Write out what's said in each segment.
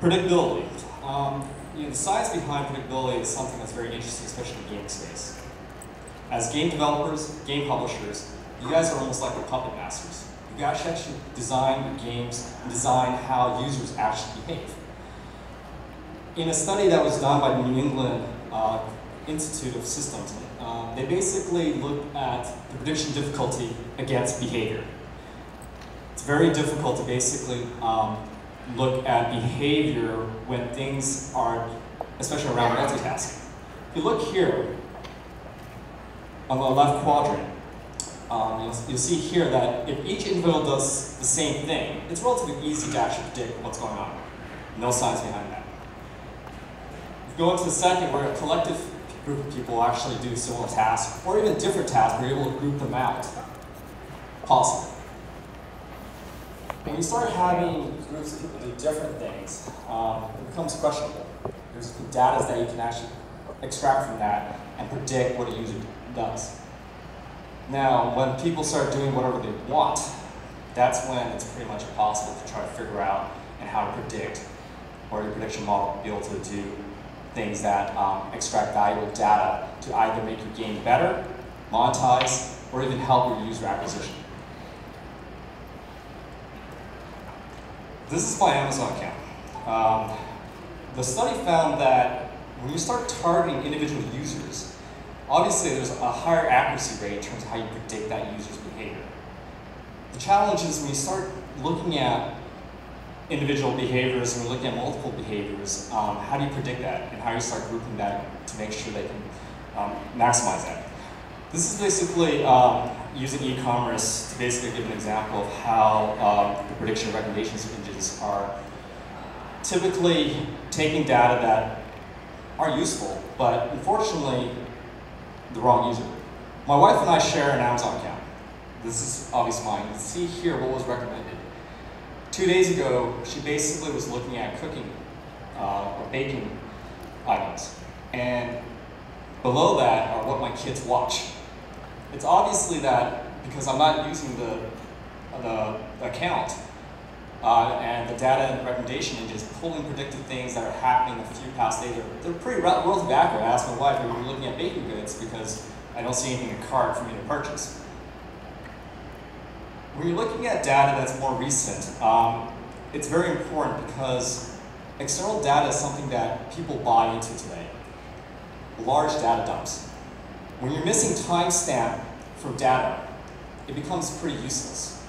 Predictability. Um, you know, the science behind predictability is something that's very interesting, especially in the gaming space. As game developers, game publishers, you guys are almost like the puppet masters. You guys actually design your games and design how users actually behave. In a study that was done by the New England uh, Institute of Systems, um, they basically looked at the prediction difficulty against behavior. It's very difficult to basically um, look at behavior when things are, especially around multitasking. If you look here, on the left quadrant, um, you'll, you'll, see here that if each individual does the same thing, it's relatively easy to actually predict what's going on. No science behind that. If you go into the second, where a collective group of people actually do similar tasks, or even different tasks, we're able to group them out. Possible. When you start having groups of people do different things, um, it becomes questionable. There's data that you can actually extract from that and predict what a user does. Now, when people start doing whatever they want, that's when it's pretty much impossible to try to figure out and how to predict or your prediction model be able to do things that um, extract valuable data to either make your game better, monetize, or even help your user acquisition. This is my Amazon account. Um, the study found that when you start targeting individual users, obviously there's a higher accuracy rate in terms of how you predict that user's behavior. The challenge is when you start looking at individual behaviors and we're looking at multiple behaviors, um, how do you predict that and how do you start grouping that to make sure they can um, maximize that? This is basically um, using e-commerce to basically give an example of how um, the prediction recommendations engines are typically taking data that are useful, but unfortunately, the wrong user. My wife and I share an Amazon account. This is obviously mine. You can see here what was recommended. Two days ago, she basically was looking at cooking uh, or baking items. And below that are what my kids watch. It's obviously that because I'm not using the, the, account uh, and the data and recommendation engine is pulling predictive things that are happening a few past days. They're, they're pretty relatively accurate. I asked my wife, we looking at baking goods because I don't see anything in cart for me to purchase. When you're looking at data that's more recent, um, it's very important because external data is something that people buy into today. Large data dumps. When you're missing timestamp from data, it becomes pretty useless.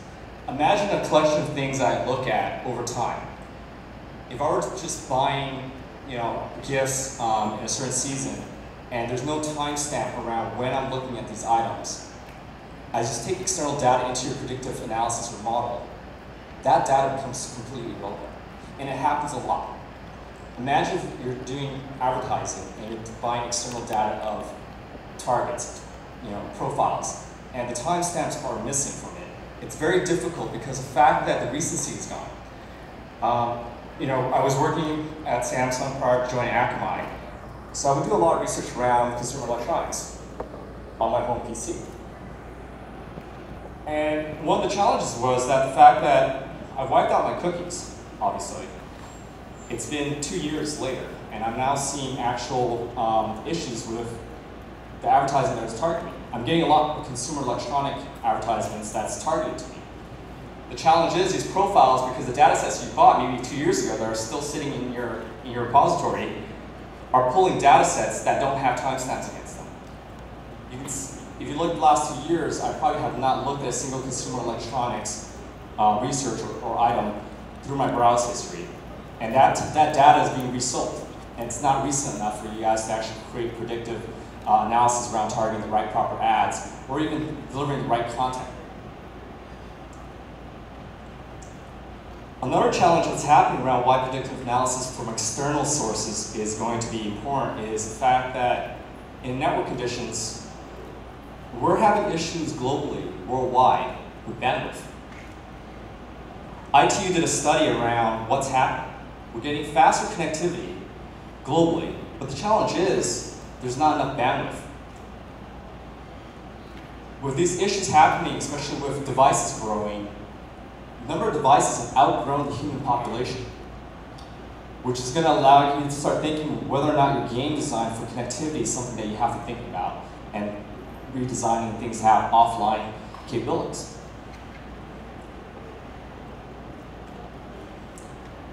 Imagine a collection of things I look at over time. If I were just buying you know, gifts um, in a certain season, and there's no timestamp around when I'm looking at these items, I just take external data into your predictive analysis or model, that data becomes completely irrelevant. And it happens a lot. Imagine if you're doing advertising and you're buying external data of targets, you know, profiles, and the timestamps are missing from it. It's very difficult because the fact that the recency is gone. Um, you know, I was working at Samsung prior to joining Akamai, so I would do a lot of research around consumer electronics on my home PC. And one of the challenges was that the fact that I've wiped out my cookies, obviously. It's been two years later, and I'm now seeing actual um, issues with the advertising that is targeting me. I'm getting a lot of consumer electronic advertisements that's targeted to me. The challenge is these profiles, because the data sets you bought maybe two years ago that are still sitting in your, in your repository, are pulling data sets that don't have timestamps against them. You can, if you look at the last two years, I probably have not looked at a single consumer electronics uh, research or, or item through my browse history. And that, that data is being resold. And it's not recent enough for you guys to actually create predictive uh, analysis around targeting the right proper ads, or even delivering the right content. Another challenge that's happening around why predictive analysis from external sources is going to be important is the fact that in network conditions, we're having issues globally, worldwide, with bandwidth. ITU did a study around what's happening. We're getting faster connectivity globally, but the challenge is there's not enough bandwidth. With these issues happening, especially with devices growing, the number of devices have outgrown the human population. which is going to allow you to start thinking whether or not your game design for connectivity is something that you have to think about and redesigning things to have offline capabilities.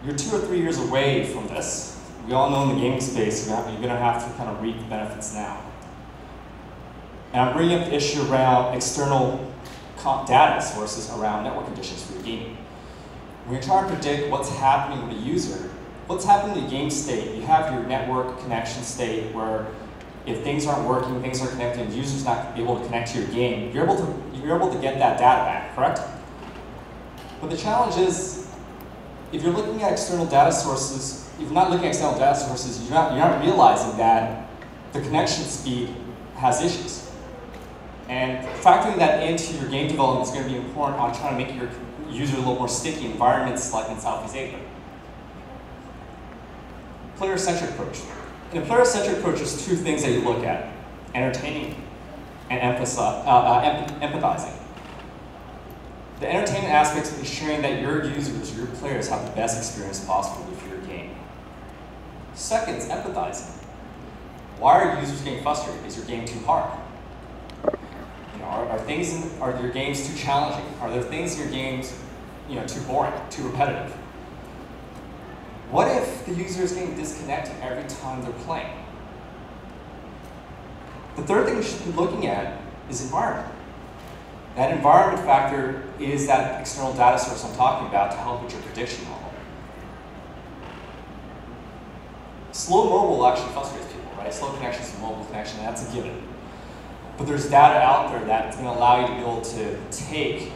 You're two or three years away from this. We all know in the gaming space, you're going to have to kind of reap the benefits now. And I'm bringing up the issue around external data sources around network conditions for your gaming. When you're trying to predict what's happening with a user, what's happening in the game state, you have your network connection state where if things aren't working, things are connected, the user's not able to connect to your game, you're able to, you're able to get that data back, correct? But the challenge is, if you're looking at external data sources, if you're not looking at external data sources, you're not, you're not realizing that the connection speed has issues. And factoring that into your game development is going to be important on trying to make your user a little more sticky environments like in Southeast Asia. Player-centric approach. In a player-centric approach, there's two things that you look at, entertaining and uh, uh, empathizing. The entertainment aspect is ensuring that your users, your players, have the best experience possible. Second is empathizing. Why are users getting frustrated? Is your game too hard? You know, are, are things in, are your games too challenging? Are there things in your games, you know, too boring, too repetitive? What if the user is getting disconnected every time they're playing? The third thing we should be looking at is environment. That environment factor is that external data source I'm talking about to help with your prediction model. Slow mobile actually frustrates people, right? Slow connections to mobile connection, that's a given. But there's data out there that's going to allow you to be able to take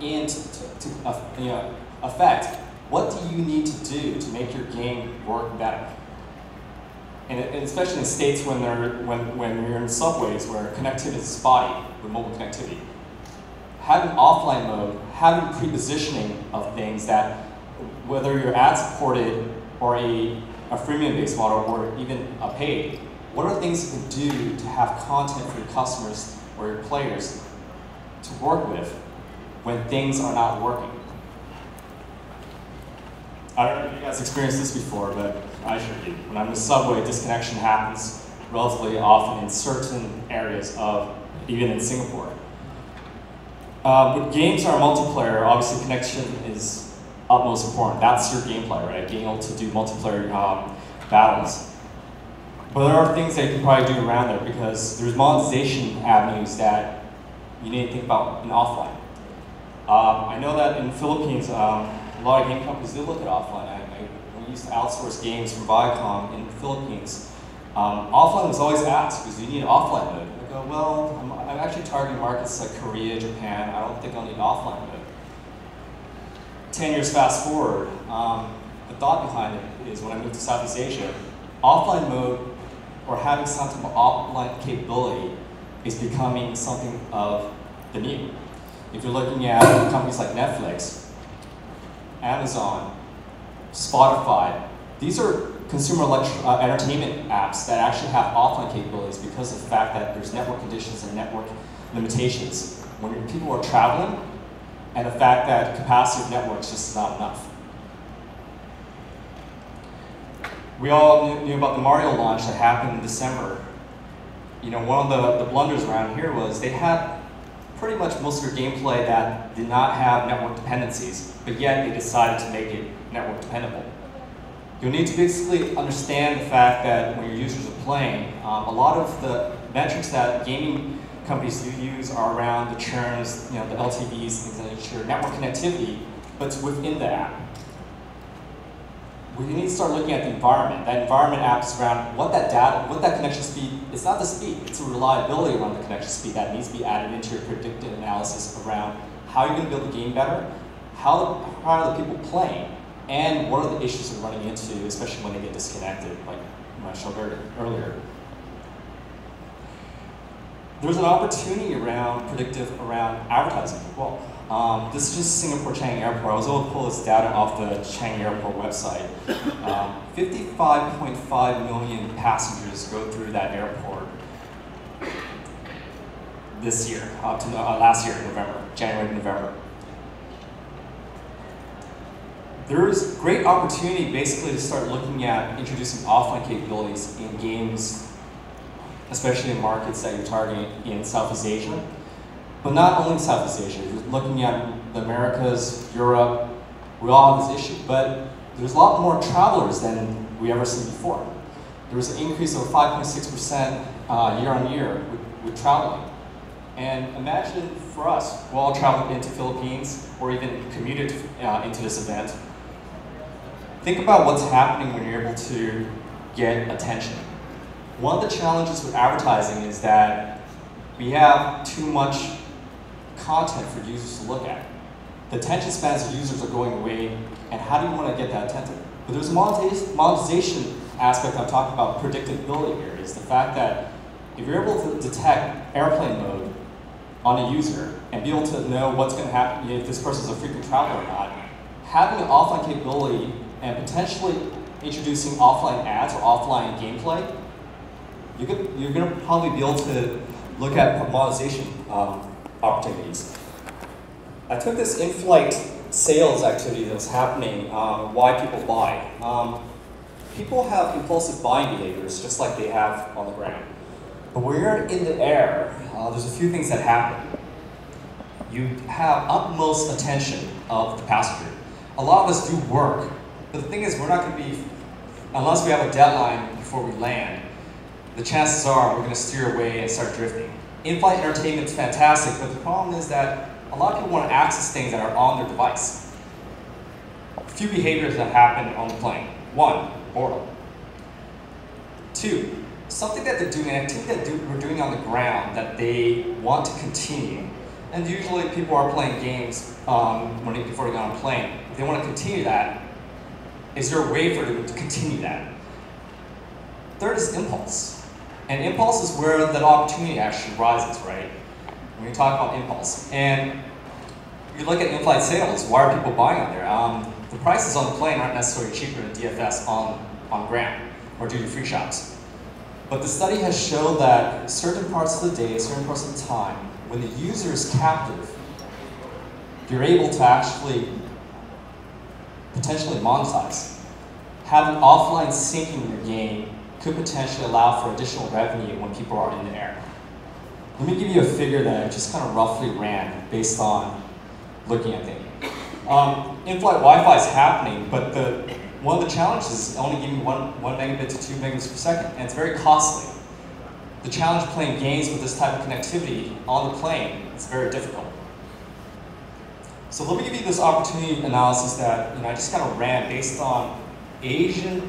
into to, to, uh, you know, effect what do you need to do to make your game work better? And, and especially in states when, they're, when, when you're in subways where connectivity is spotty with mobile connectivity. Having offline mode, having pre-positioning of things that whether you're ad supported or a, a freemium based model or even a paid, what are things you can do to have content for your customers or your players to work with when things are not working? I don't know if you guys experienced this before, but I sure do. When I'm in the subway, disconnection happens relatively often in certain areas of, even in Singapore. Uh, games are multiplayer, obviously connection is utmost important. That's your gameplay, right? Being able to do multiplayer um, battles. But there are things that you can probably do around there because there's monetization avenues that you need to think about in offline. Um, I know that in Philippines, um, a lot of game companies do look at offline. I, I, we used to outsource games from Viacom in the Philippines. Um, offline was always asked because you need offline mode. I go, well, I'm, I'm, actually targeting markets like Korea, Japan. I don't think I'll need offline mode. Ten years fast forward, um, the thought behind it is when I moved to Southeast Asia, offline mode or having some type of offline capability is becoming something of the new. If you're looking at companies like Netflix, Amazon, Spotify. These are consumer uh, entertainment apps that actually have offline capabilities because of the fact that there's network conditions and network limitations. When people are traveling, and the fact that capacity of networks just is not enough. We all knew, about the Mario launch that happened in December. You know, one of the, the blunders around here was they had pretty much most of your gameplay that did not have network dependencies, but yet they decided to make it network dependable. You'll need to basically understand the fact that when your users are playing, um, a lot of the metrics that gaming companies do use are around the churns, you know, the LTVs, things of that nature, network connectivity, but within the app we need to start looking at the environment. That environment apps around what that data, what that connection speed, it's not the speed, it's the reliability around the connection speed that needs to be added into your predictive analysis around how you're going to build the game better, how, how are the people playing, and what are the issues they're running into, especially when they get disconnected, like I showed earlier. There's an opportunity around predictive around advertising as well. Um, this is just Singapore Changi Airport. I was able to pull this data off the Changi Airport website. 55.5 um, million passengers go through that airport this year, up to uh, last year November, January to November. There's great opportunity basically to start looking at introducing offline capabilities in games, especially in markets that you're targeting in Southeast Asia. But not only Southeast Asia, you're looking at the Americas, Europe, we all have this issue. But there's a lot more travelers than we ever seen before. There was an increase of 5.6% uh, year on year with, with traveling. And imagine for us, we all traveled into Philippines or even commuted uh, into this event. Think about what's happening when you're able to get attention. One of the challenges with advertising is that we have too much content for users to look at. The attention spans of users are going away, and how do you want to get that attention? But there's a monetization aspect I'm talking about predictability here, is the fact that if you're able to detect airplane mode on a user and be able to know what's going to happen if this person's a frequent traveler or not, having an offline capability and potentially introducing offline ads or offline gameplay, you could, you're going to probably be able to look at monetization um, opportunities. I took this in-flight sales activity that was happening, um, why people buy. Um, people have impulsive buying behaviors just like they have on the ground. But when you're in the air, uh, there's a few things that happen. You have utmost attention of the passenger. A lot of us do work, but the thing is we're not going to be, unless we have a deadline before we land, the chances are we're going to steer away and start drifting. In-flight entertainment is fantastic, but the problem is that a lot of people want to access things that are on their device. A few behaviors that happen on the plane. One, boredom. Two, something that they're doing, an activity that do, we're doing on the ground that they want to continue. And usually people are playing games um, before they get on a plane. If they want to continue that, is there a way for them to continue that? Third is impulse. And impulse is where that opportunity actually rises, right? When you talk about impulse. And you look at in-flight sales, why are people buying on there? Um, the prices on the plane aren't necessarily cheaper than DFS on, on ground or duty-free shops. But the study has shown that certain parts of the day, certain parts of the time, when the user is captive, you're able to actually potentially monetize. Having offline syncing in your game could potentially allow for additional revenue when people are in the air. Let me give you a figure that I just kind of roughly ran based on looking at things. Um, in-flight Wi-Fi is happening, but the, one of the challenges is only giving one, one megabit to two megabits per second, and it's very costly. The challenge playing games with this type of connectivity on the plane is very difficult. So let me give you this opportunity analysis that you know, I just kind of ran based on Asian,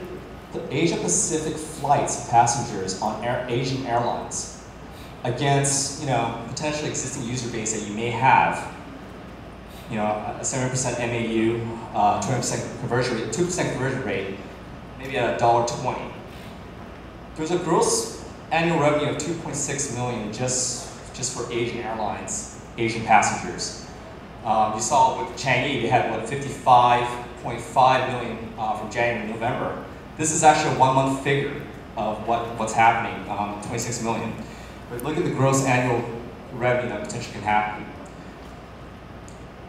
the Asia Pacific flights of passengers on air, Asian airlines against you know, potentially existing user base that you may have you know, a 7% MAU, uh, 20% conversion rate, 2% conversion rate, maybe at $1.20. There's a gross annual revenue of 2.6 million just, just for Asian airlines, Asian passengers. Um, you saw with Changi, they had what 55.5 million uh, from January to November. This is actually a one-month figure of what, what's happening, um, 26 million. But look at the gross annual revenue that potentially can happen.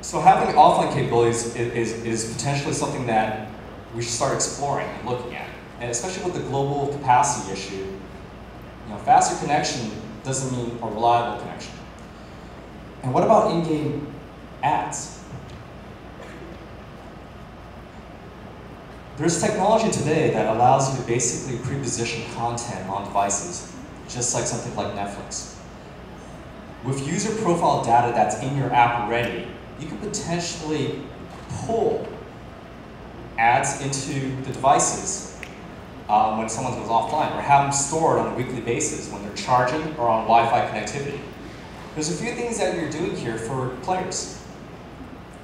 So having offline capabilities is, is, is potentially something that we should start exploring and looking at. And especially with the global capacity issue, you know, faster connection doesn't mean a reliable connection. And what about in-game ads? There's technology today that allows you to basically pre-position content on devices, just like something like Netflix. With user profile data that's in your app already, you can potentially pull ads into the devices um, when someone goes offline, or have them stored on a weekly basis when they're charging or on Wi-Fi connectivity. There's a few things that you're doing here for players.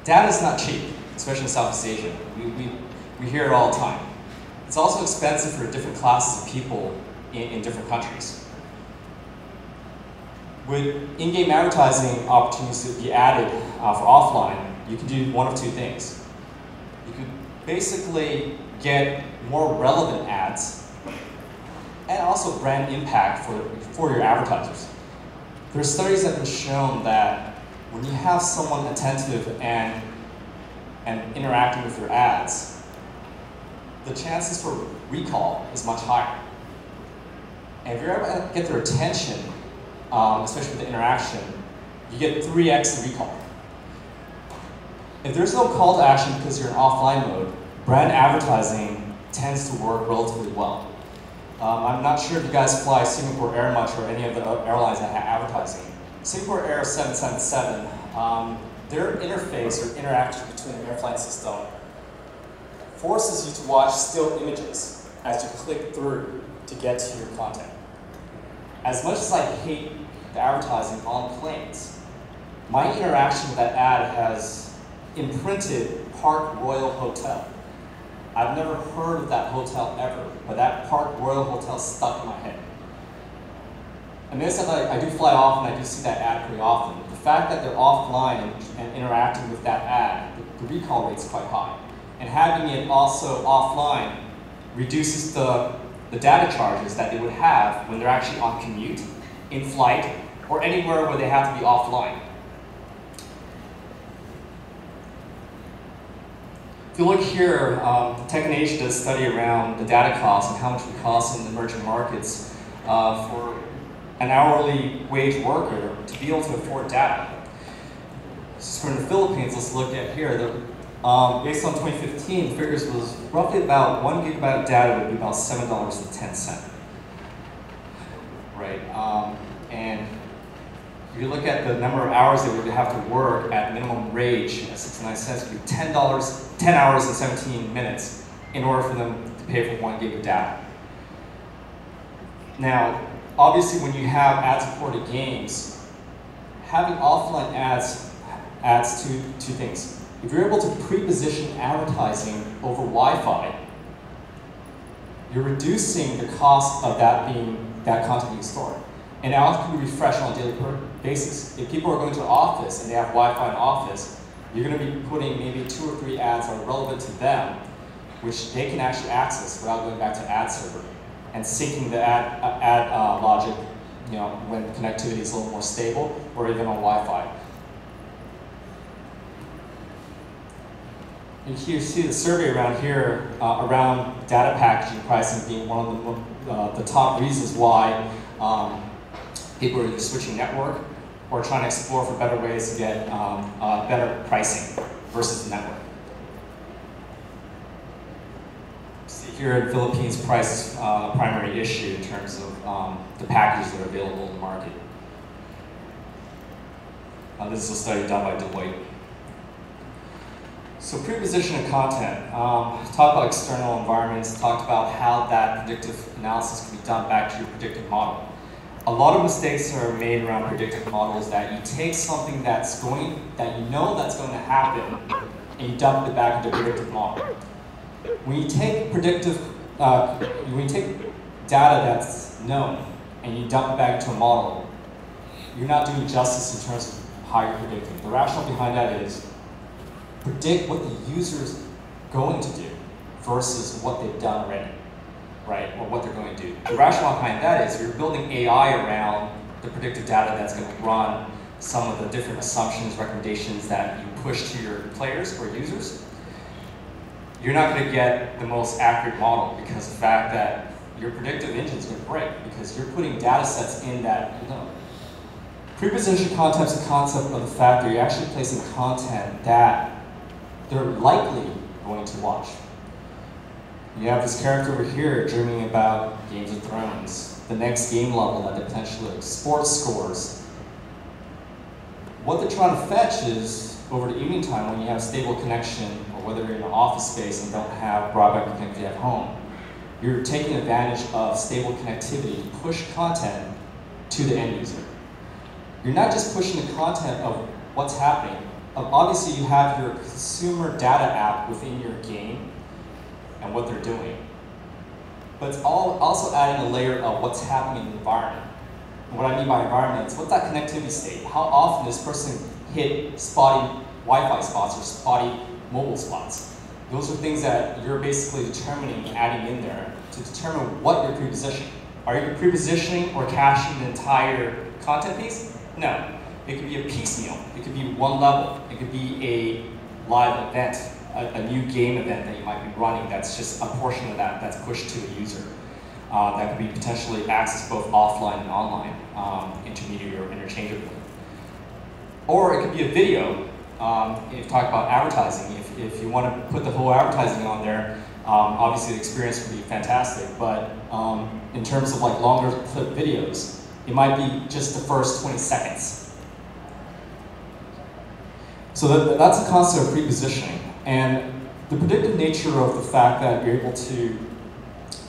Data is not cheap, especially in Southeast Asia. We, we, we hear it all the time. It's also expensive for different classes of people in, in different countries. With in-game advertising opportunities to be added uh, for offline, you can do one of two things. You could basically get more relevant ads and also brand impact for, for your advertisers. There are studies that have shown that when you have someone attentive and and interacting with your ads, the chances for recall is much higher. And if you're able to get their attention, um, especially with the interaction, you get 3x recall. If there's no call to action because you're in offline mode, brand advertising tends to work relatively well. Um, I'm not sure if you guys fly Singapore Air much or any of the airlines that have advertising. Singapore Air 777, um, their interface or interaction between the airplane system forces you to watch still images as you click through to get to your content. As much as I hate the advertising on planes, my interaction with that ad has imprinted Park Royal Hotel. I've never heard of that hotel ever, but that Park Royal Hotel stuck in my head. And this, I, I do fly off and I do see that ad pretty often. The fact that they're offline and, and interacting with that ad, the, the recall rate is quite high. And having it also offline reduces the, the data charges that they would have when they're actually on commute, in flight, or anywhere where they have to be offline. If you look here, um, TechNation does study around the data costs and how much it costs in the emerging markets uh, for an hourly wage worker to be able to afford data. So from the Philippines, let's look at here. The, um, based on 2015, the figures was roughly about one gigabyte of data would be about seven dollars and ten cent. Right, um, and if you look at the number of hours they would have to work at minimum wage at 69 cents, it would be ten dollars, 10 hours and 17 minutes in order for them to pay for one gig of data. Now, obviously when you have ad-supported games, having offline ads adds two, two things. If you're able to pre-position advertising over Wi-Fi, you're reducing the cost of that being that content being stored. And now can be refreshed on a daily basis. If people are going to the office and they have Wi-Fi in office, you're going to be putting maybe two or three ads that are relevant to them, which they can actually access without going back to ad server and syncing the ad, ad uh, logic you know, when connectivity is a little more stable or even on Wi-Fi. And here you see the survey around here uh, around data packaging pricing being one of the, uh, the top reasons why um, people are either switching network or trying to explore for better ways to get um, uh, better pricing versus the network. Here in Philippines, price uh, primary issue in terms of um, the packages that are available in the market. Uh, this is a study done by Deloitte. So pre-position of content. Um, talked about external environments, talked about how that predictive analysis can be done back to your predictive model. A lot of mistakes are made around predictive models that you take something that's going, that you know that's going to happen, and you dump it back into predictive model. When you take predictive, uh, when you take data that's known and you dump back to a model, you're not doing justice in terms of how you're predicting. The rationale behind that is predict what the user's going to do versus what they've done already, right? Or what they're going to do. The rationale behind that is you're building AI around the predictive data that's going to run some of the different assumptions, recommendations that you push to your players or users you're not going to get the most accurate model because the fact that your predictive engine is going to break because you're putting data sets in that know. Preposition content is a concept of the fact that you're actually placing content that they're likely going to watch. You have this character over here dreaming about Games of Thrones, the next game level that they potentially sports scores. What they're trying to fetch is over the evening time when you have stable connection whether you're in an office space and don't have broadband connectivity at home, you're taking advantage of stable connectivity to push content to the end user. You're not just pushing the content of what's happening. Um, obviously, you have your consumer data app within your game and what they're doing. But it's all also adding a layer of what's happening in the environment. And what I mean by environment is what's that connectivity state? How often this person hit spotty Wi-Fi spots or spotty mobile spots. Those are things that you're basically determining adding in there to determine what you're prepositioning. Are you prepositioning or caching the entire content piece? No. It could be a piecemeal. It could be one level. It could be a live event a, a, new game event that you might be running that's just a portion of that that's pushed to the user. Uh, that could be potentially accessed both offline and online, um, intermediary or interchangeably. Or it could be a video. Um, if talk about advertising, if, if you want to put the whole advertising on there, um, obviously the experience would be fantastic. But um, in terms of like longer clip videos, it might be just the first 20 seconds. So that, that's a concept of pre-positioning. And the predictive nature of the fact that you're able to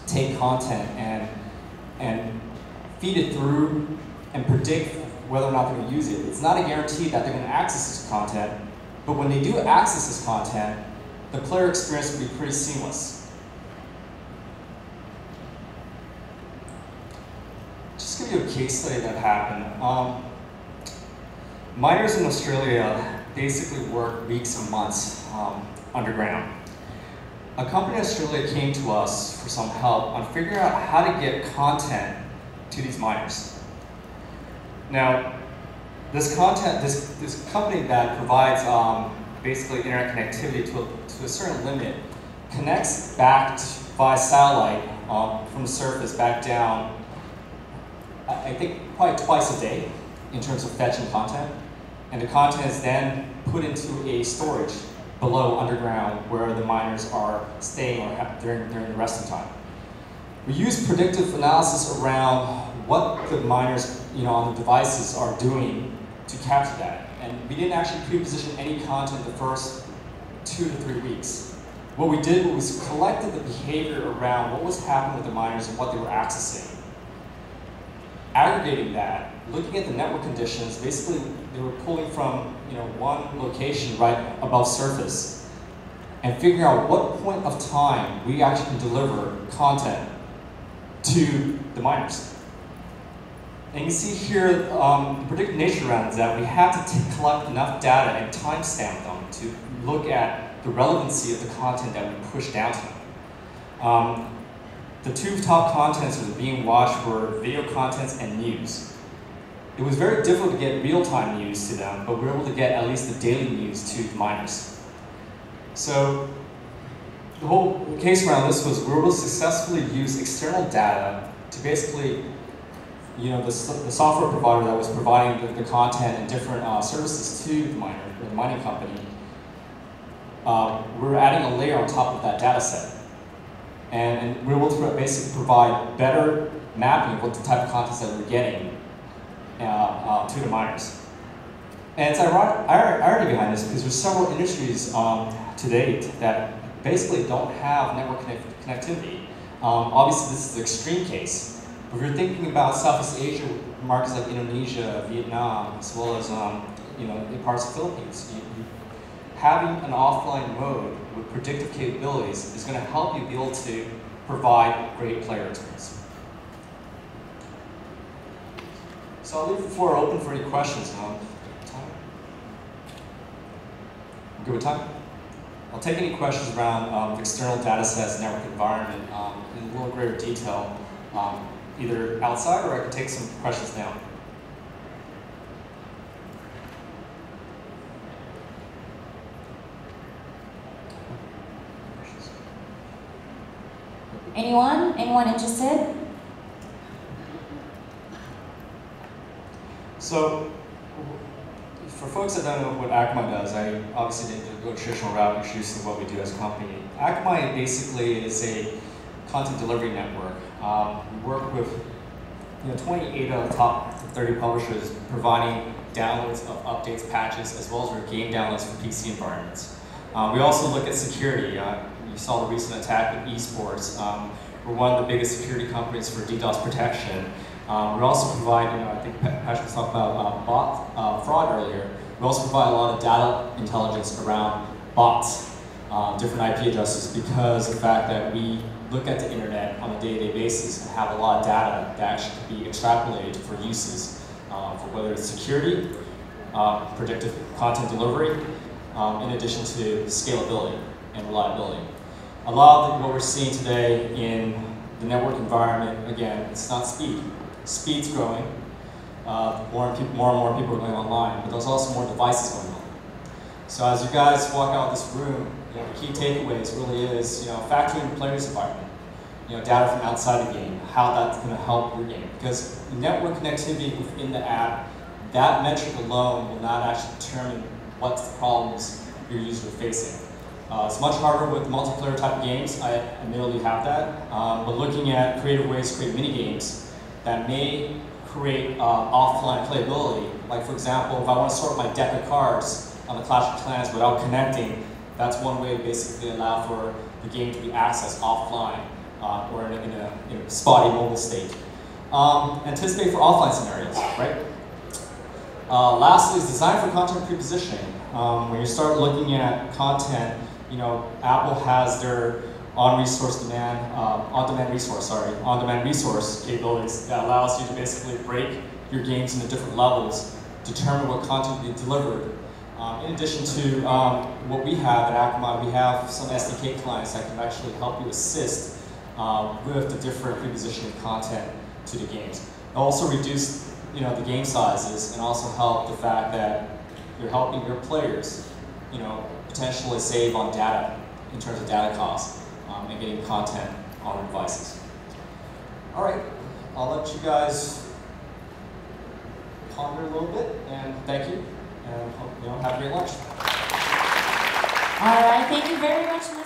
take content and, and feed it through and predict whether or not they're going to use it. It's not a guarantee that they're going to access this content, but when they do access this content, the player experience will be pretty seamless. Just give you a case study that happened. Um, miners in Australia basically work weeks and months um, underground. A company in Australia came to us for some help on figuring out how to get content to these miners. Now, this content, this, this company that provides um, basically internet connectivity to a, to a certain limit connects back by satellite um, from the surface back down, I think probably twice a day in terms of fetching content. And the content is then put into a storage below underground where the miners are staying or during, during the resting time. We use predictive analysis around what the miners you know, on the devices are doing to capture that. And we didn't actually pre-position any content the first two to three weeks. What we did was collected the behavior around what was happening with the miners and what they were accessing. Aggregating that, looking at the network conditions, basically they were pulling from you know, one location right above surface and figuring out what point of time we actually can deliver content to the miners. And you see here um, the predictive nature around is that we have to collect enough data and timestamp them to look at the relevancy of the content that we push down to them. Um, the two top contents that were being watched were video contents and news. It was very difficult to get real-time news to them, but we were able to get at least the daily news to the miners. So the whole case around this was we were able to successfully use external data to basically, you know, the, the software provider that was providing the, the content and different uh, services to the miner, the mining company, uh, we're adding a layer on top of that data set. And, and we're able to basically provide better mapping of what the type of content that we're getting uh, uh, to the miners. And it's ironic, irony behind this because there's several industries um, to date that basically don't have network connect connectivity. Um, obviously, this is the extreme case. If you're thinking about Southeast Asia, markets like Indonesia, Vietnam, as well as um, you know in parts of the Philippines, you, you, having an offline mode with predictive capabilities is going to help you be able to provide great player experience. So I'll leave the floor open for any questions. Um, time? Good with time? I'll take any questions around um, external data sets, network environment um, in a little greater detail, um, either outside or I can take some questions now. Anyone? Anyone interested? So, for folks that don't know what Akamai does, I obviously didn't go the traditional route introducing what we do as a company. Akamai basically is a content delivery network. Um, we work with you know, 28 of the top 30 publishers providing downloads of updates, patches, as well as our game downloads for PC environments. Uh, we also look at security. Uh, you saw the recent attack with esports. Um, we're one of the biggest security companies for DDoS protection. Um, we also provide, you know, I think Patrick was talking about uh, bot uh, fraud earlier. We also provide a lot of data intelligence around bots, uh, different IP addresses, because the fact that we look at the internet on a day-to-day -day basis and have a lot of data that actually can be extrapolated for uses, uh, for whether it's security, uh, predictive content delivery, um, in addition to scalability and reliability. A lot of what we're seeing today in the network environment, again, it's not speed speed's growing. Uh, more, and people, more and more people are going online, but there's also more devices going on. So as you guys walk out this room, you know, key takeaways really is, you know, factoring the player's environment, you know, data from outside the game, how that's going to help your game. Because network connectivity within the app, that metric alone will not actually determine what the problems your user are facing. Uh, it's much harder with multiplayer type games. I admittedly have that. Um, but looking at creative ways to create mini games that may create uh, offline playability. Like for example, if I want to sort my deck of cards on the Clash of Clans without connecting, that's one way to basically allow for the game to be accessed offline uh, or in a, in, a, spotty mobile state. Um, anticipate for offline scenarios, right? Uh, lastly is design for content prepositioning. Um, when you start looking at content you know, Apple has their on-resource demand, um, on-demand resource, sorry, on-demand resource capabilities that allows you to basically break your games into different levels, determine what content to be delivered. Um, in addition to um, what we have at Akamai, we have some SDK clients that can actually help you assist um, with the different prepositioning content to the games. It'll also reduce you know, the game sizes and also help the fact that you're helping your players you know, potentially save on data in terms of data costs um, and getting content on devices. All right, I'll let you guys ponder a little bit, and thank you, and hope, you know, have a great lunch. All right, thank you very much.